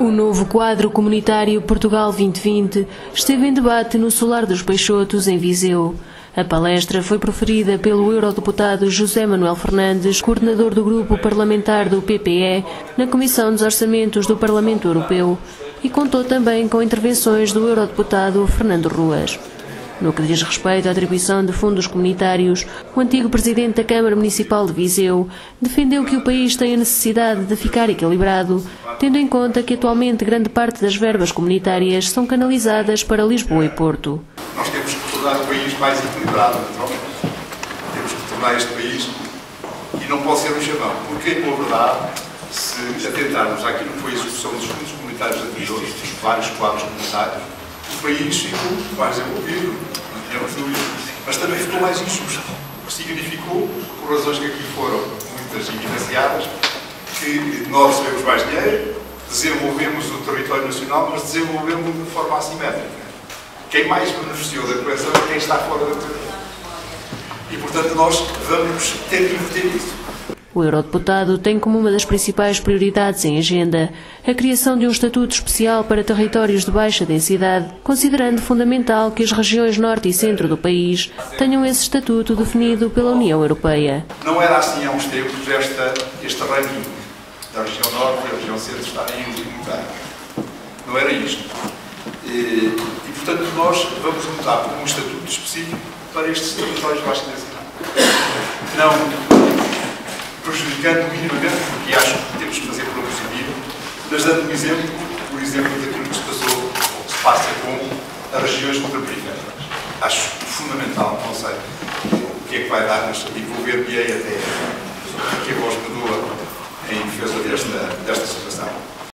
O novo quadro comunitário Portugal 2020 esteve em debate no Solar dos Peixotos, em Viseu. A palestra foi proferida pelo eurodeputado José Manuel Fernandes, coordenador do grupo parlamentar do PPE, na Comissão dos Orçamentos do Parlamento Europeu, e contou também com intervenções do eurodeputado Fernando Ruas. No que diz respeito à atribuição de fundos comunitários, o antigo presidente da Câmara Municipal de Viseu defendeu que o país tem a necessidade de ficar equilibrado, tendo em conta que atualmente grande parte das verbas comunitárias são canalizadas para Lisboa e Porto. Nós temos que tornar o país mais equilibrado, naturalmente. Temos que tornar este país e não pode ser um chavão, porque, na verdade, se atentarmos àquilo que foi a execução dos fundos comunitários anteriores, dos vários quadros comunitários, o país ficou mais desenvolvido, não tínhamos mas também ficou mais injusto, o que significou, por razões que aqui foram muitas evidenciadas, que nós recebemos mais dinheiro, desenvolvemos o território nacional, mas desenvolvemos de forma assimétrica. Quem mais beneficiou da coesão é quem está fora da coesão. E, portanto, nós vamos ter que inverter isso. O eurodeputado tem como uma das principais prioridades em agenda a criação de um estatuto especial para territórios de baixa densidade, considerando fundamental que as regiões norte e centro do país tenham esse estatuto definido pela União Europeia. Não era assim há uns tempos esta, este ranking da região norte e da região centro estarem em Não era isto. E, e, portanto, nós vamos lutar por um estatuto específico para estes territórios de baixa densidade. Não prejudicando minimamente, porque acho que temos que fazer por um positivo, mas dando um exemplo, por exemplo, daquilo que se passou, ou que se passa com as regiões ultraperiféricas. Acho fundamental, não sei o que é que vai dar, mas envolver-me até